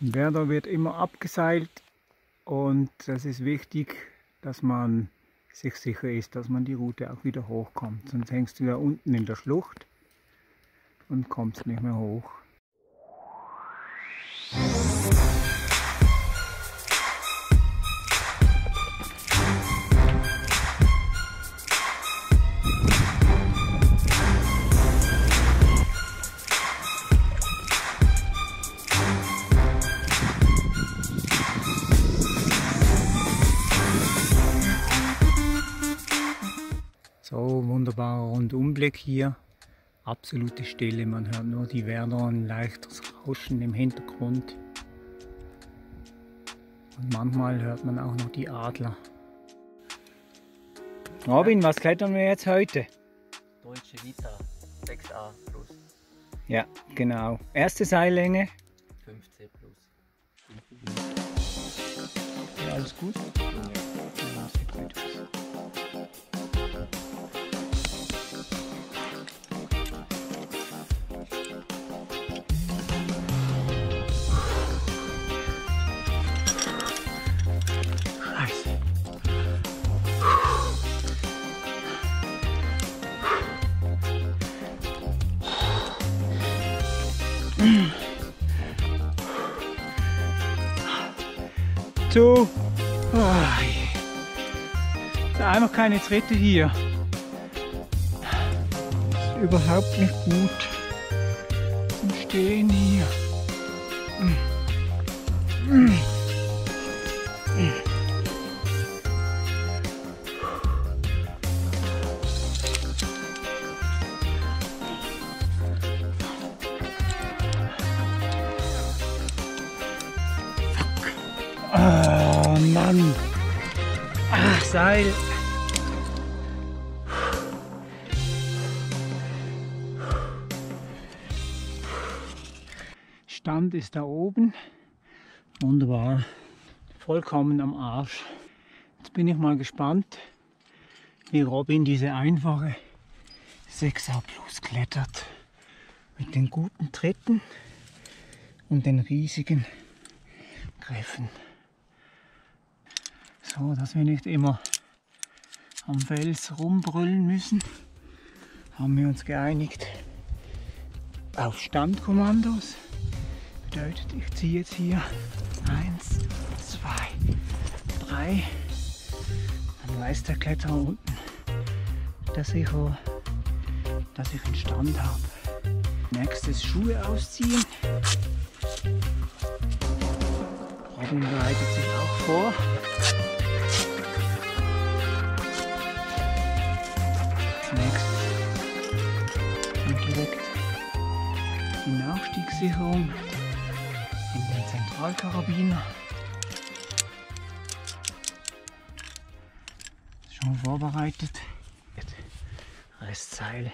Ein Werder wird immer abgeseilt und es ist wichtig, dass man sich sicher ist, dass man die Route auch wieder hochkommt. Sonst hängst du da unten in der Schlucht und kommst nicht mehr hoch. Rundumblick hier. Absolute Stille, man hört nur die Werder, ein leichtes Rauschen im Hintergrund. Und manchmal hört man auch noch die Adler. Robin, was klettern wir jetzt heute? Deutsche Vita 6a plus Ja, genau. Erste Seillänge. 5c plus. Ja, alles gut? Ja, Zu. Oh, einfach keine Tritte hier. Ist überhaupt nicht gut zum Stehen hier. Seil. Stand ist da oben. Wunderbar. Vollkommen am Arsch. Jetzt bin ich mal gespannt, wie Robin diese einfache 6A Plus klettert. Mit den guten Tritten und den riesigen Griffen. So, dass wir nicht immer am Fels rumbrüllen müssen, haben wir uns geeinigt auf Standkommandos. Bedeutet, ich ziehe jetzt hier eins, zwei, drei. Dann weiß der Kletterer unten, dass ich, dass ich einen Stand habe. Nächstes Schuhe ausziehen. Robin bereitet sich auch vor. Nachstiegssicherung in den Zentralkarabiner. Schon vorbereitet. Restseil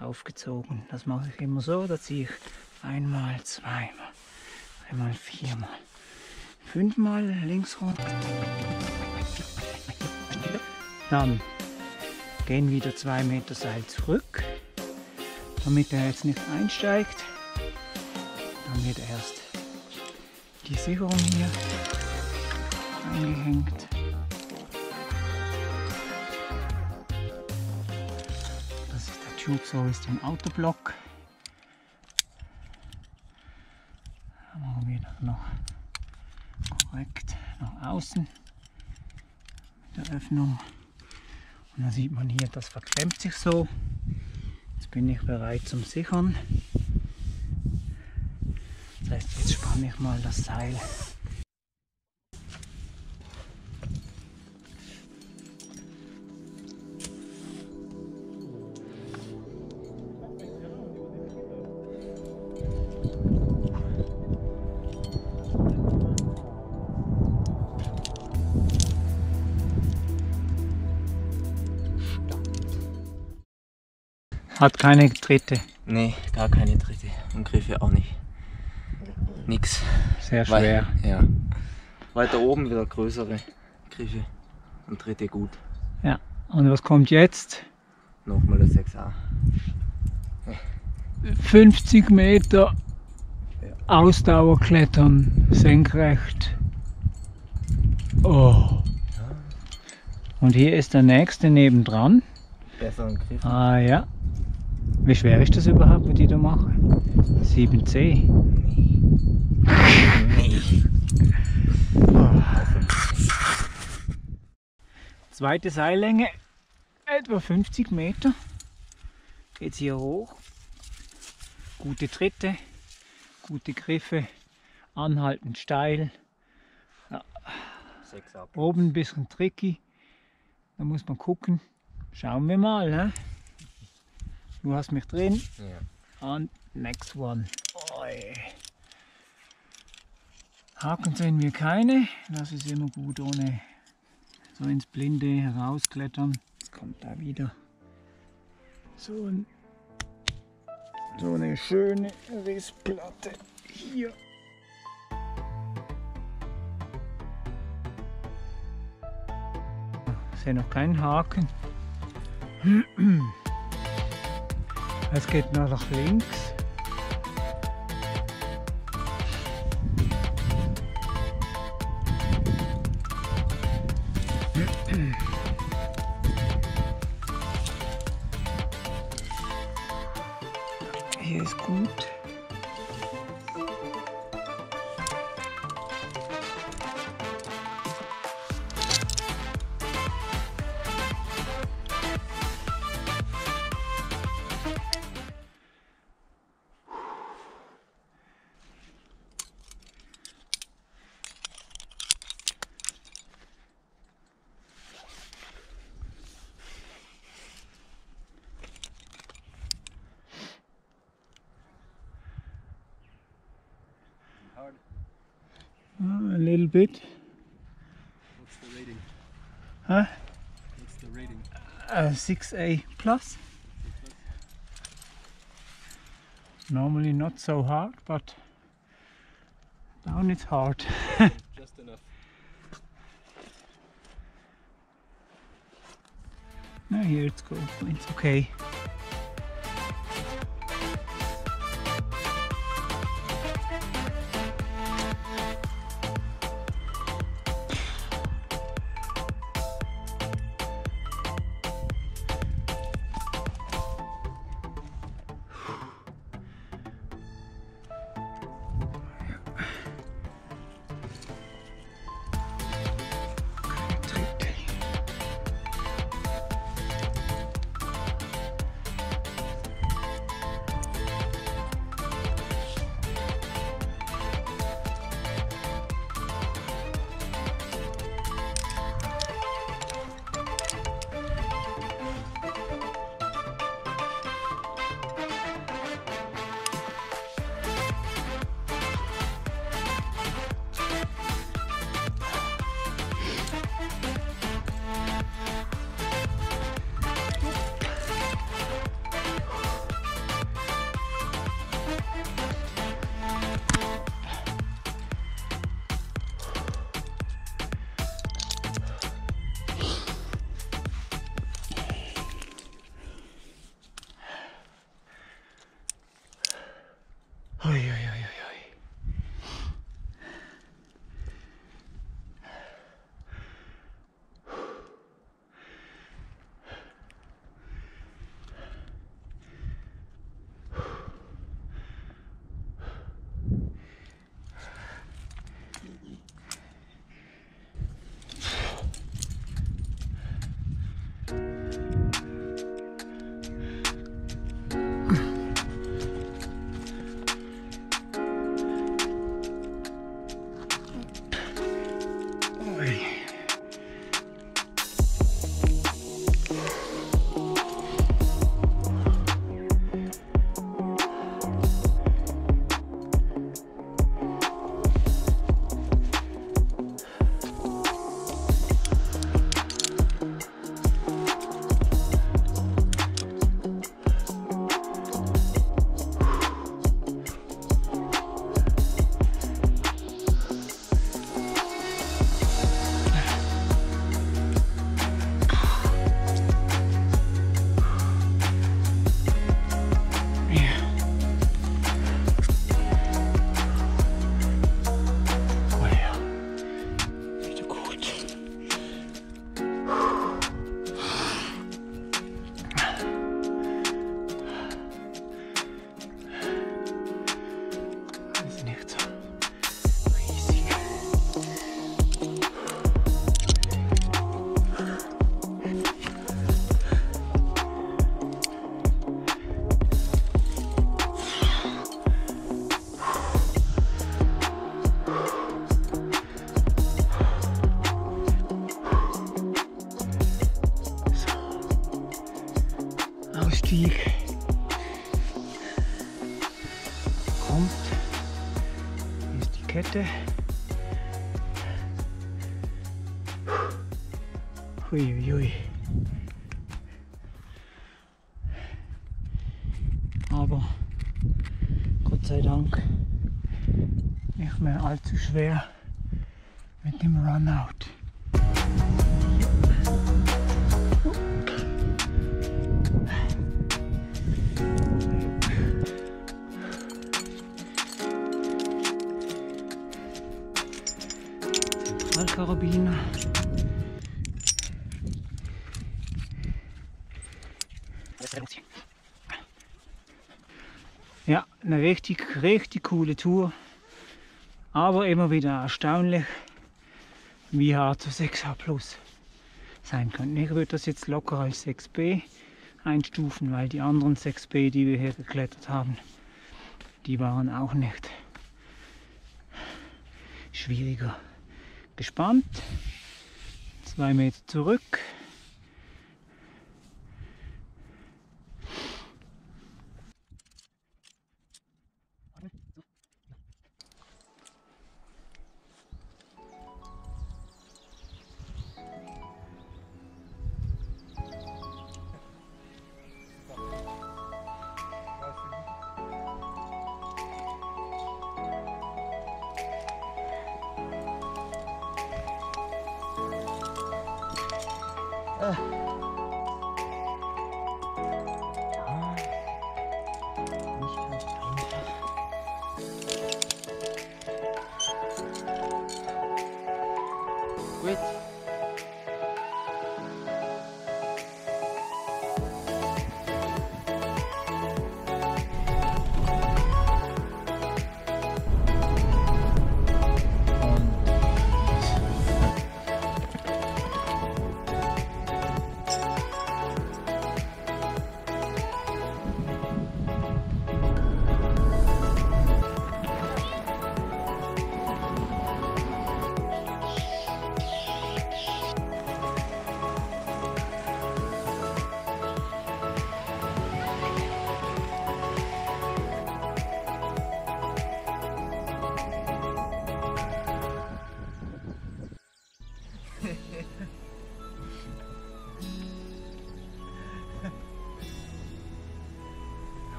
aufgezogen. Das mache ich immer so. Da ziehe ich einmal, zweimal, dreimal, viermal, fünfmal links runter. Dann gehen wieder zwei Meter Seil zurück, damit er jetzt nicht einsteigt. Dann wird erst die Sicherung hier eingehängt. Das ist der Tube, ist im Autoblock. Dann machen wir das noch korrekt nach außen mit der Öffnung. Und dann sieht man hier, das verklemmt sich so. Jetzt bin ich bereit zum Sichern. Das spanne ich mal das Seil. Hat keine Tritte. Nee, gar keine dritte. Und Griffe auch nicht. Nix. Sehr schwer. ja. Weiter oben wieder größere Griffe. Und dritte gut. Ja. Und was kommt jetzt? Nochmal das 6a. 50 Meter Ausdauerklettern, senkrecht. Oh. Und hier ist der nächste nebendran. Besseren Griff. Ah ja. Wie schwer ist das überhaupt, was ich da mache? 7C. Zweite Seillänge, etwa 50 Meter. Geht's hier hoch. Gute Tritte, gute Griffe, anhaltend steil. Ab. Oben ein bisschen tricky. Da muss man gucken. Schauen wir mal. Ne? Du hast mich drin. Ja. Und next one. Oi. Haken sehen wir keine. Das ist immer gut ohne so ins Blinde herausklettern. Jetzt kommt da wieder so, ein, so eine schöne Rissplatte hier. Ich sehe noch keinen Haken. Es geht noch nach links. Hier ist gut. Bit. What's the rating? Huh? What's the rating? Uh, 6A plus. Normally not so hard, but down it's hard. Just enough. now here it's go. It's okay. Hier ist die Kette. Huiuiui. Aber Gott sei Dank nicht mehr allzu schwer eine richtig, richtig coole Tour. Aber immer wieder erstaunlich, wie hart so 6H Plus sein kann. Ich würde das jetzt locker als 6B einstufen, weil die anderen 6B, die wir hier geklettert haben, die waren auch nicht schwieriger. Gespannt. Zwei Meter zurück.